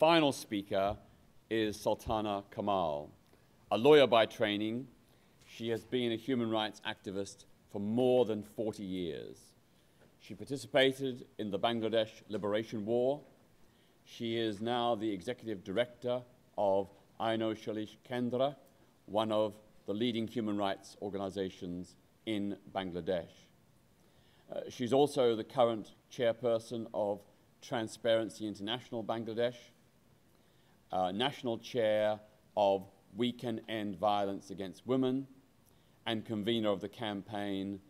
final speaker is Sultana Kamal. A lawyer by training, she has been a human rights activist for more than 40 years. She participated in the Bangladesh Liberation War. She is now the executive director of Ain o Salish Kendra, one of the leading human rights organizations in Bangladesh. Uh, she's also the current chairperson of Transparency International Bangladesh, uh, national chair of We Can End Violence Against Women, and convener of the campaign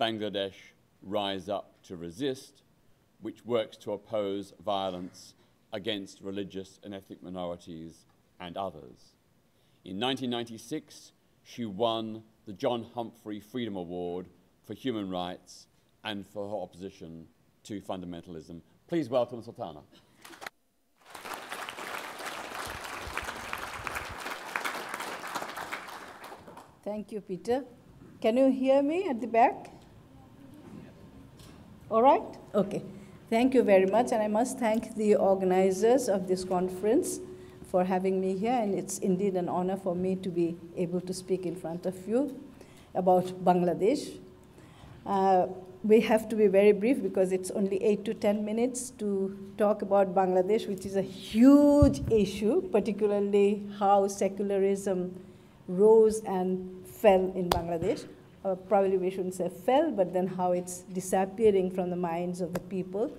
Bangladesh Rise Up to Resist, which works to oppose violence against religious and ethnic minorities and others. In 1996, she won the John Humphrey Freedom Award for Human Rights and for her opposition to fundamentalism. Please welcome Sultana. Thank you, Peter. Can you hear me at the back? All right? Okay. Thank you very much, and I must thank the organizers of this conference for having me here, and it's indeed an honor for me to be able to speak in front of you about Bangladesh. Uh, we have to be very brief because it's only eight to 10 minutes to talk about Bangladesh, which is a huge issue, particularly how secularism rose and fell in Bangladesh. Uh, probably we shouldn't say fell, but then how it's disappearing from the minds of the people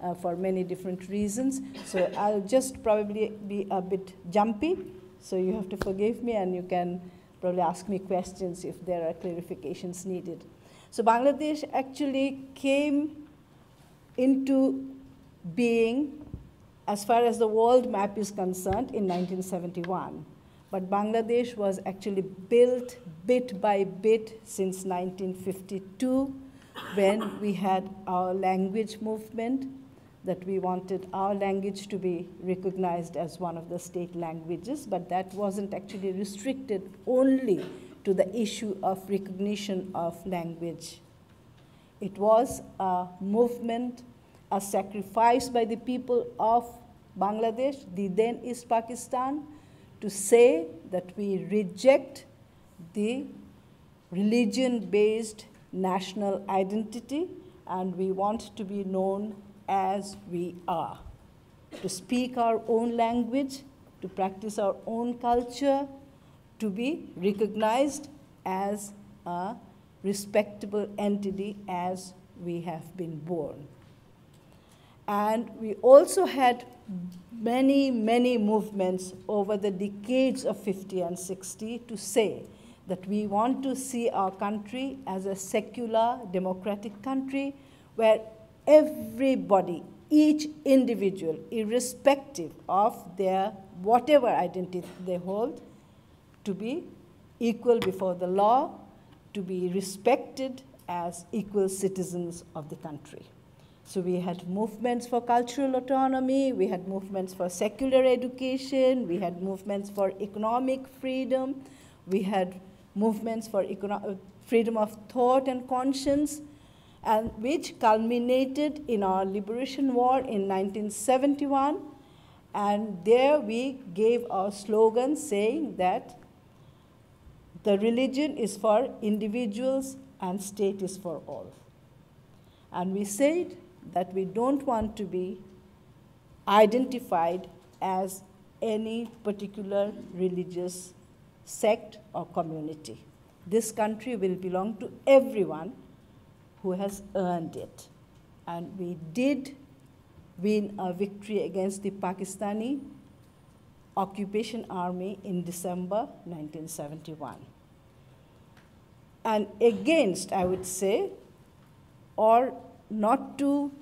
uh, for many different reasons. So I'll just probably be a bit jumpy, so you have to forgive me and you can probably ask me questions if there are clarifications needed. So Bangladesh actually came into being as far as the world map is concerned in 1971. But Bangladesh was actually built bit by bit since 1952 when we had our language movement that we wanted our language to be recognized as one of the state languages, but that wasn't actually restricted only to the issue of recognition of language. It was a movement, a sacrifice by the people of Bangladesh, the then East Pakistan, to say that we reject the religion-based national identity and we want to be known as we are, to speak our own language, to practice our own culture, to be recognized as a respectable entity as we have been born. And we also had many, many movements over the decades of 50 and 60 to say that we want to see our country as a secular, democratic country where everybody, each individual, irrespective of their whatever identity they hold, to be equal before the law, to be respected as equal citizens of the country. So we had movements for cultural autonomy, we had movements for secular education, we had movements for economic freedom, we had movements for uh, freedom of thought and conscience, and which culminated in our liberation war in 1971. And there we gave our slogan saying that the religion is for individuals and state is for all. And we said that we don't want to be identified as any particular religious sect or community. This country will belong to everyone who has earned it. And we did win a victory against the Pakistani occupation army in December 1971. And against, I would say, or not to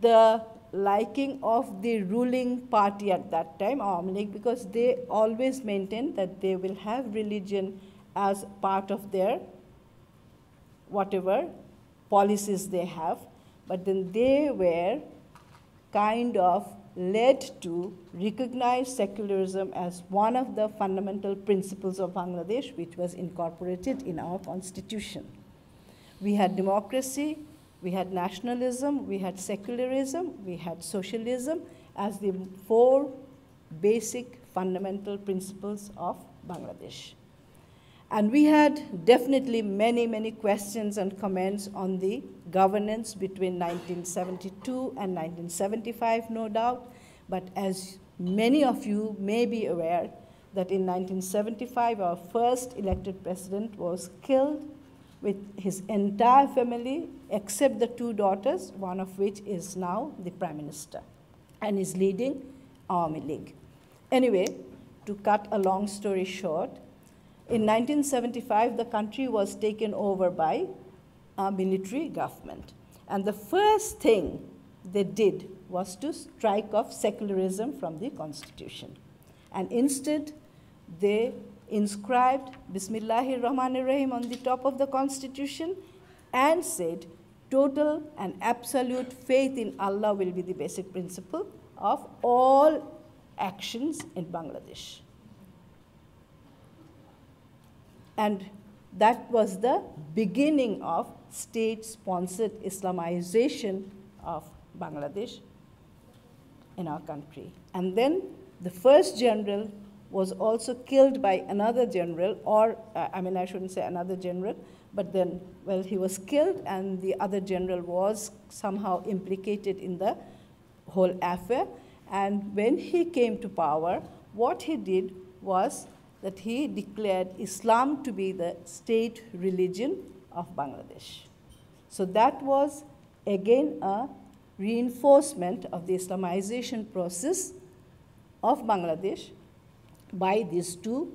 the liking of the ruling party at that time, Awami because they always maintained that they will have religion as part of their whatever policies they have, but then they were kind of led to recognize secularism as one of the fundamental principles of Bangladesh, which was incorporated in our constitution. We had democracy, we had nationalism, we had secularism, we had socialism, as the four basic fundamental principles of Bangladesh. And we had definitely many, many questions and comments on the governance between 1972 and 1975, no doubt. But as many of you may be aware, that in 1975, our first elected president was killed with his entire family, except the two daughters, one of which is now the prime minister and is leading Awami League. Anyway, to cut a long story short, in 1975, the country was taken over by a military government. And the first thing they did was to strike off secularism from the constitution. And instead, they inscribed Bismillahir Rahmanir Rahim on the top of the constitution and said, total and absolute faith in Allah will be the basic principle of all actions in Bangladesh. And that was the beginning of state-sponsored Islamization of Bangladesh in our country. And then the first general was also killed by another general, or, uh, I mean, I shouldn't say another general, but then, well, he was killed, and the other general was somehow implicated in the whole affair. And when he came to power, what he did was that he declared Islam to be the state religion of Bangladesh. So that was, again, a reinforcement of the Islamization process of Bangladesh by these two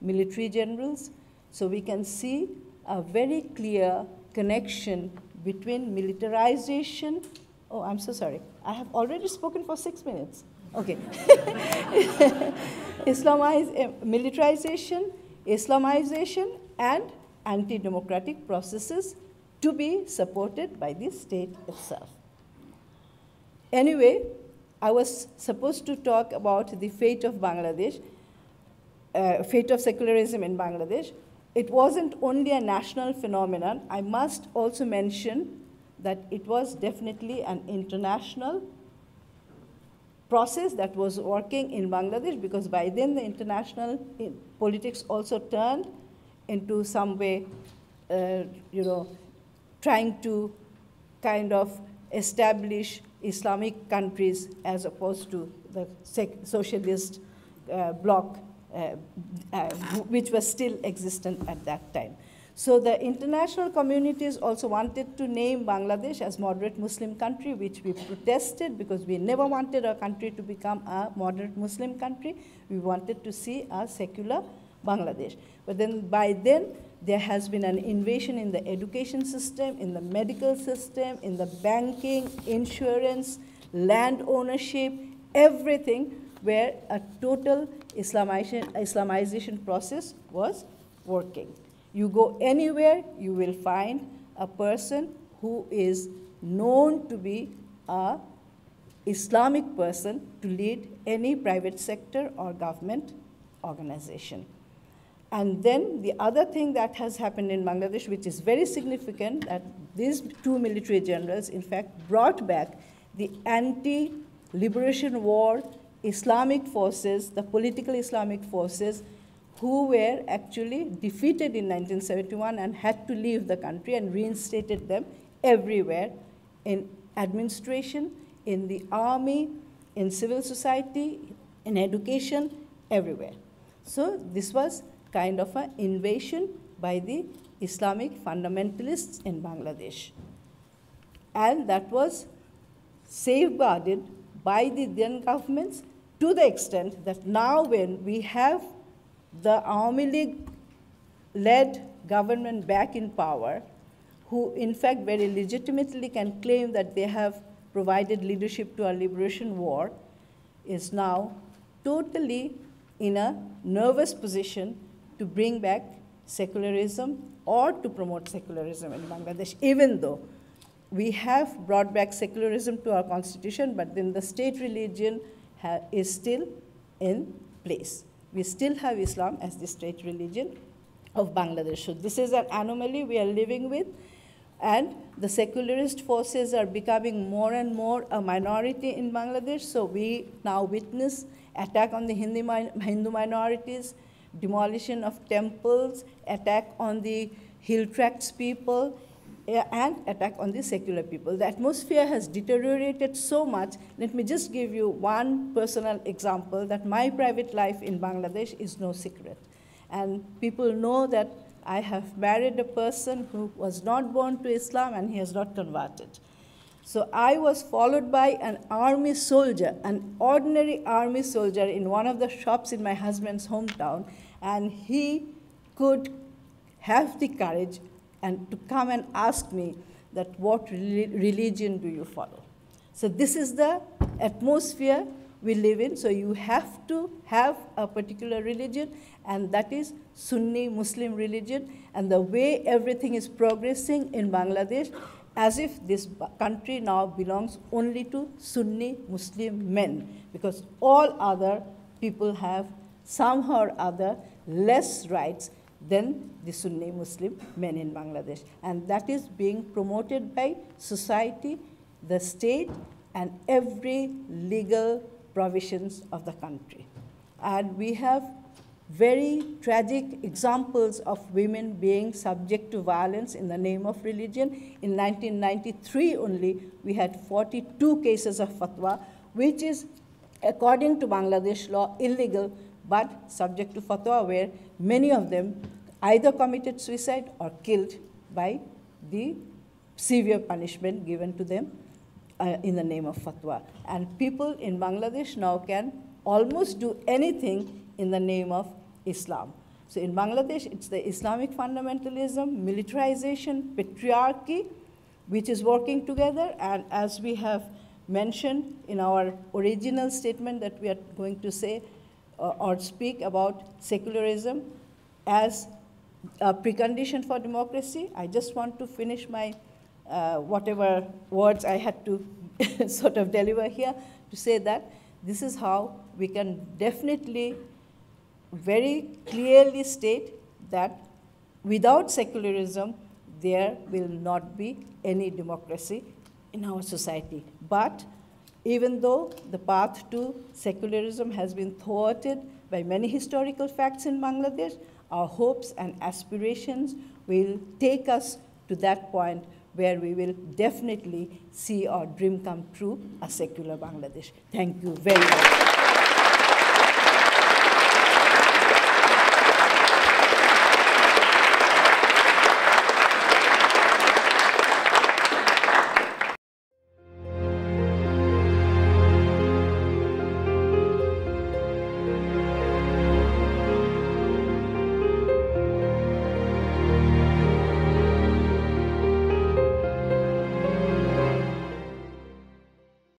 military generals. So we can see a very clear connection between militarization. Oh, I'm so sorry. I have already spoken for six minutes. Okay. Islamize, uh, militarization, Islamization, and anti-democratic processes to be supported by the state itself. Anyway, I was supposed to talk about the fate of Bangladesh, uh, fate of secularism in Bangladesh. It wasn't only a national phenomenon. I must also mention that it was definitely an international process that was working in Bangladesh because by then the international eh, politics also turned into some way, uh, you know, trying to kind of establish Islamic countries as opposed to the socialist uh, bloc, Uh, uh, which was still existent at that time. So the international communities also wanted to name Bangladesh as moderate Muslim country, which we protested because we never wanted our country to become a moderate Muslim country. We wanted to see a secular Bangladesh. But then by then, there has been an invasion in the education system, in the medical system, in the banking, insurance, land ownership, everything where a total Islamization, Islamization process was working. You go anywhere, you will find a person who is known to be a Islamic person to lead any private sector or government organization. And then the other thing that has happened in Bangladesh, which is very significant, that these two military generals, in fact, brought back the anti-liberation war Islamic forces, the political Islamic forces, who were actually defeated in 1971 and had to leave the country and reinstated them everywhere in administration, in the army, in civil society, in education, everywhere. So this was kind of an invasion by the Islamic fundamentalists in Bangladesh. And that was safeguarded by the then governments to the extent that now when we have the Awami League led government back in power, who in fact very legitimately can claim that they have provided leadership to our liberation war, is now totally in a nervous position to bring back secularism or to promote secularism in Bangladesh, even though we have brought back secularism to our constitution, but then the state religion is still in place we still have Islam as the state religion of Bangladesh. So this is an anomaly we are living with. And the secularist forces are becoming more and more a minority in Bangladesh. So we now witness attack on the Hindu minorities, demolition of temples, attack on the hill tracts people, and attack on the secular people. The atmosphere has deteriorated so much. Let me just give you one personal example that my private life in Bangladesh is no secret. And people know that I have married a person who was not born to Islam and he has not converted. So I was followed by an army soldier, an ordinary army soldier in one of the shops in my husband's hometown, and he could have the courage and to come and ask me that what religion do you follow? So this is the atmosphere we live in. So you have to have a particular religion, and that is Sunni Muslim religion. And the way everything is progressing in Bangladesh, as if this country now belongs only to Sunni Muslim men, because all other people have somehow or other less rights than the Sunni Muslim men in Bangladesh. And that is being promoted by society, the state, and every legal provisions of the country. And we have very tragic examples of women being subject to violence in the name of religion. In 1993 only, we had 42 cases of fatwa, which is, according to Bangladesh law, illegal, but subject to fatwa, where many of them either committed suicide or killed by the severe punishment given to them uh, in the name of fatwa. And people in Bangladesh now can almost do anything in the name of Islam. So in Bangladesh, it's the Islamic fundamentalism, militarization, patriarchy, which is working together. And as we have mentioned in our original statement that we are going to say or speak about secularism as a precondition for democracy. I just want to finish my uh, whatever words I had to sort of deliver here to say that this is how we can definitely very clearly state that without secularism, there will not be any democracy in our society. But even though the path to secularism has been thwarted by many historical facts in Bangladesh, our hopes and aspirations will take us to that point where we will definitely see our dream come true, a secular Bangladesh. Thank you very much.